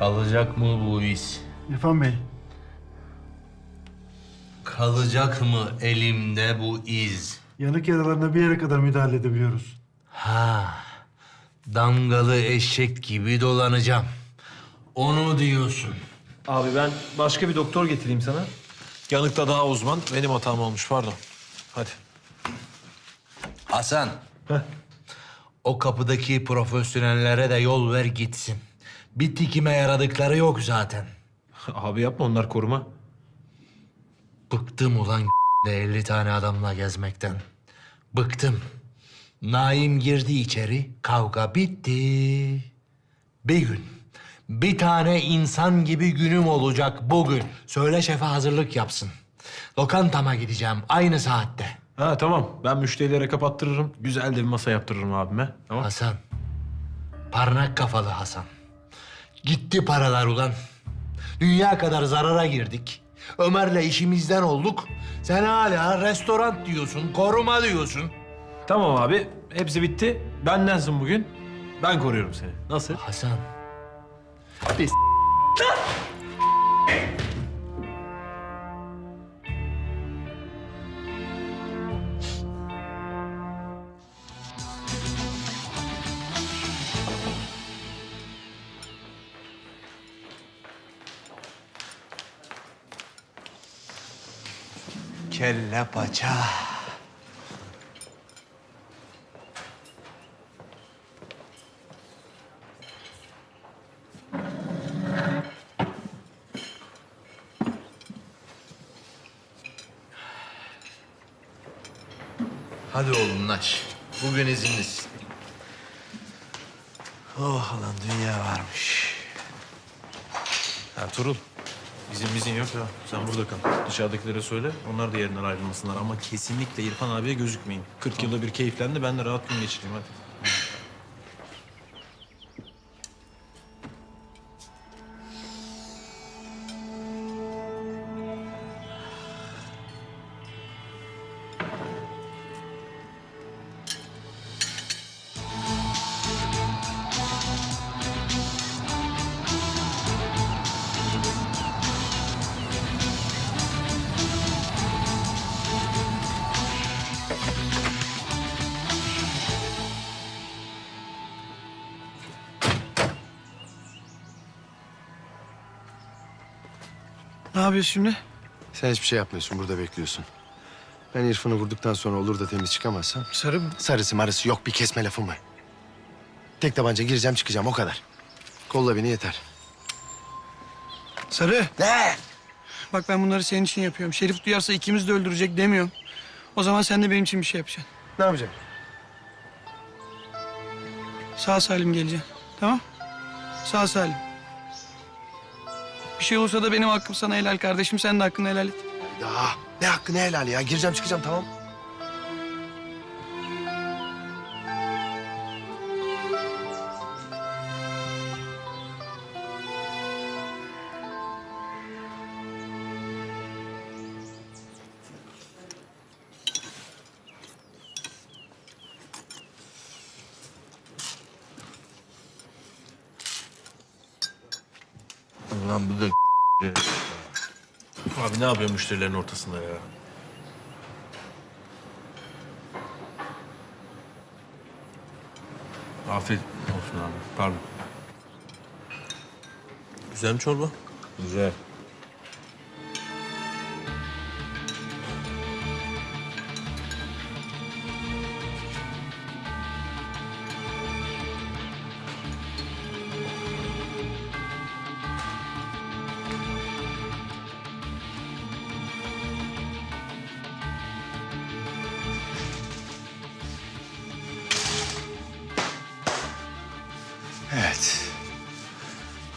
Kalacak mı bu iz? İrfan Bey, Kalacak mı elimde bu iz? yanık yaralarına bir yere kadar müdahale edebiliyoruz. Ha, damgalı eşek gibi dolanacağım. Onu diyorsun. Abi ben başka bir doktor getireyim sana. Yanıkta daha uzman. Benim hatam olmuş pardon. Hadi. Hasan, Heh. o kapıdaki profesyonellere de yol ver gitsin. Bir tikime yaradıkları yok zaten. Abi yapma onlar koruma. Bıktım ulan de 50 tane adamla gezmekten. Bıktım. Naim girdi içeri, kavga bitti. Bir gün, bir tane insan gibi günüm olacak bugün. Söyle şefe hazırlık yapsın. Lokantama gideceğim aynı saatte. Ha tamam. Ben müşterilere kapattırırım. Güzel de bir masa yaptırırım abime. Tamam. Hasan, parnak kafalı Hasan. Gitti paralar ulan. Dünya kadar zarara girdik. Ömer'le işimizden olduk. Sen hala restoran diyorsun, koruma diyorsun. Tamam abi. Hepsi bitti. Bendensin bugün. Ben koruyorum seni. Nasıl? Hasan. Biz Kelle paça. Hadi oğlum Naş. Bugün izinlisin. Oh lan dünya varmış. Ertuğrul. Bizim izin yok ya. Sen burada kal. Dışarıdakilere söyle. Onlar da yerinden ayrılmasınlar. Ama kesinlikle İrfan abiye gözükmeyin. 40 yılda bir keyiflendi. Ben de rahat gün geçireyim hadi. Ne yapıyorsun şimdi? Sen hiçbir şey yapmıyorsun, burada bekliyorsun. Ben İrfan'ı vurduktan sonra olur da temiz çıkamazsam... Sarı mı? Sarısı marısı yok, bir kesme lafım var. Tek tabanca gireceğim, çıkacağım, o kadar. Kolla beni yeter. Sarı. Ne? Bak ben bunları senin için yapıyorum. Şerif duyarsa ikimiz de öldürecek demiyorum. O zaman sen de benim için bir şey yapacaksın. Ne yapacağım? Sağ salim geleceksin. Tamam? Sağ salim. Bir şey olursa da benim hakkım sana helal kardeşim. Sen de hakkını helal et. Ya ne hakkı ne helali ya? Gireceğim, çıkacağım, tamam. Ulan bu da Abi ne yapıyor müşterilerin ortasında ya? Afiyet olsun abi. Pardon. Güzel mi çorba? Güzel.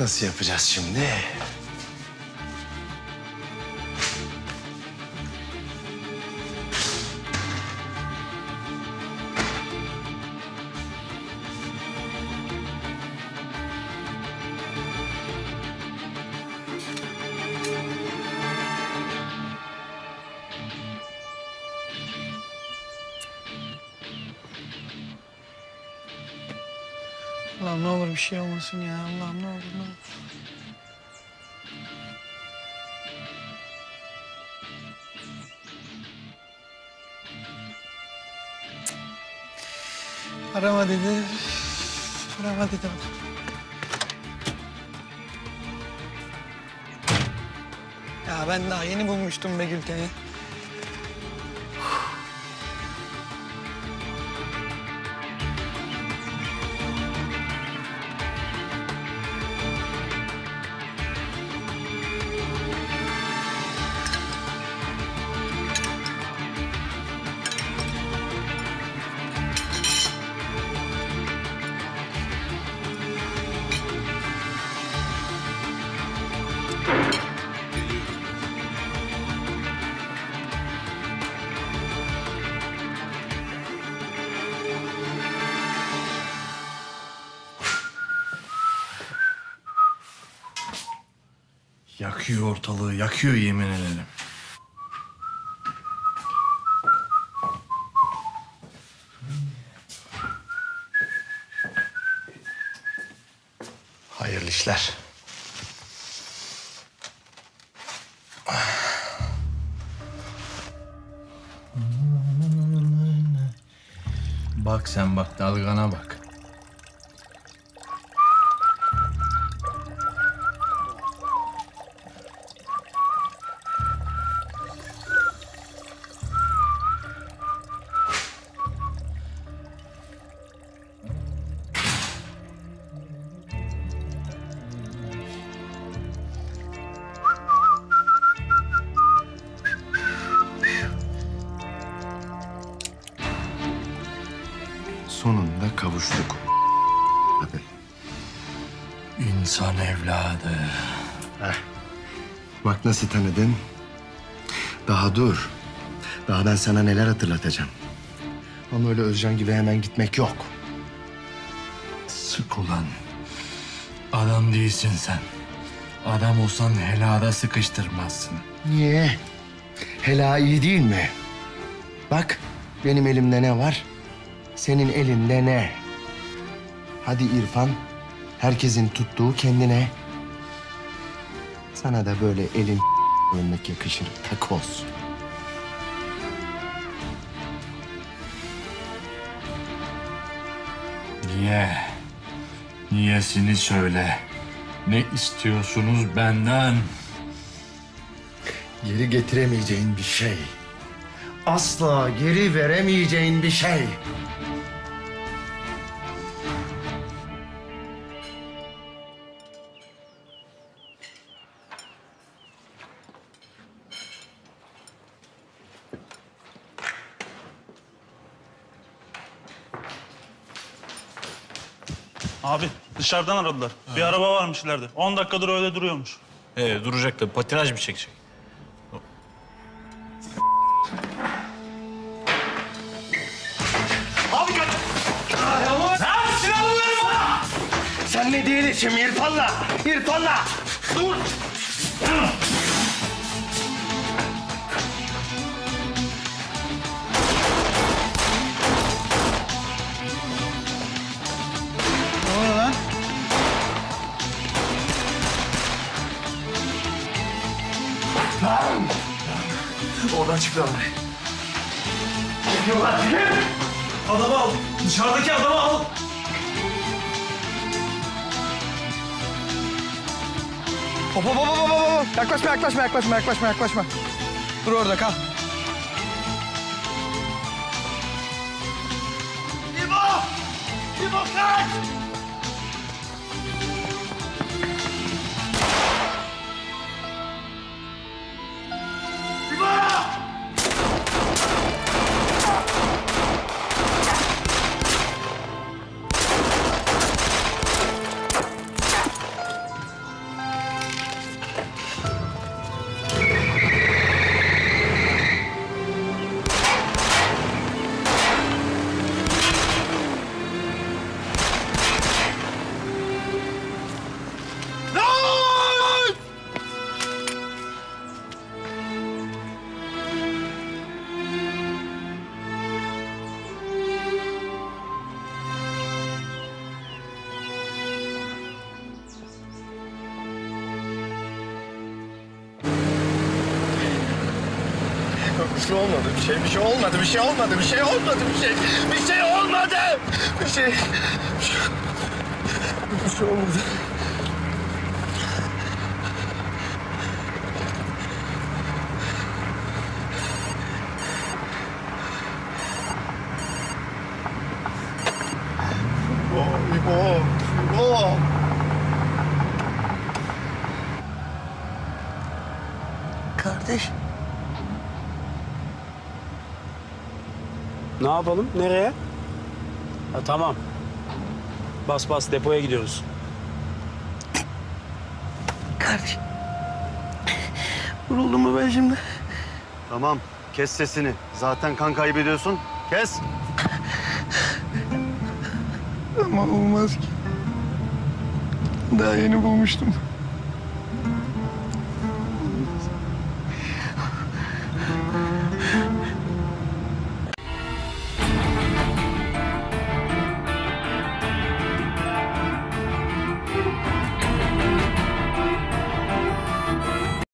Nasıl yapacağız şimdi? Allah'ım ne olur bir şey olmasın ya. Allah'ım ne olur ne olur. Arama dedi. Arama dedi. Ya ben daha yeni bulmuştum be Gülten'i. Yakıyor ortalığı, yakıyor yemin ederim. Hayırlı işler. Bak sen bak, dalgana bak. Evladı. Bak nasıl tanıdın. Daha dur. Daha ben sana neler hatırlatacağım. Ama öyle Özcan gibi hemen gitmek yok. Sık ulan. Adam değilsin sen. Adam olsan helada sıkıştırmazsın. Niye? Hela iyi değil mi? Bak benim elimde ne var? Senin elinde ne? Hadi İrfan, herkesin tuttuğu kendine. Sana da böyle elin ölmek yakışır takoz. Niye? Niyesini söyle. Ne istiyorsunuz benden? Geri getiremeyeceğin bir şey. Asla geri veremeyeceğin bir şey. Abi dışarıdan aradılar. Bir araba varmış ileride. 10 dakikadır öyle duruyormuş. Ee, duracak da patinaj mı çekecek? Sen ne değilsin İrfan'la? İrfan'la! Dur! Oradan çıktı adam. Geliyorlar. Adamı al. Dışarıdaki adamı al. Hop hop hop hop hop, hop. Yaklaşma yaklaşma yaklaşma yaklaşma yaklaşma. Dur orada kal. İbo! İbo kaç! Şey olmadı. Bir şey, bir şey olmadı. Bir şey olmadı. Bir şey olmadı. Bir şey, bir şey olmadı. Bir şey, bir şey, bir şey olmadı. İbo, İbo, İbo. Kardeş. Ne yapalım? Nereye? Ha, tamam. Bas bas depoya gidiyoruz. Kardeş. Vuruldum mu ben şimdi? Tamam, kes sesini. Zaten kan kaybediyorsun. Kes. Ama olmaz ki. Daha yeni bulmuştum.